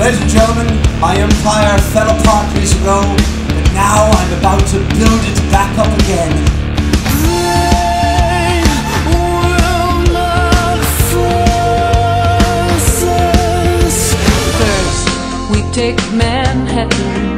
Ladies and gentlemen, my empire fell apart years ago, but now I'm about to build it back up again. Take Manhattan.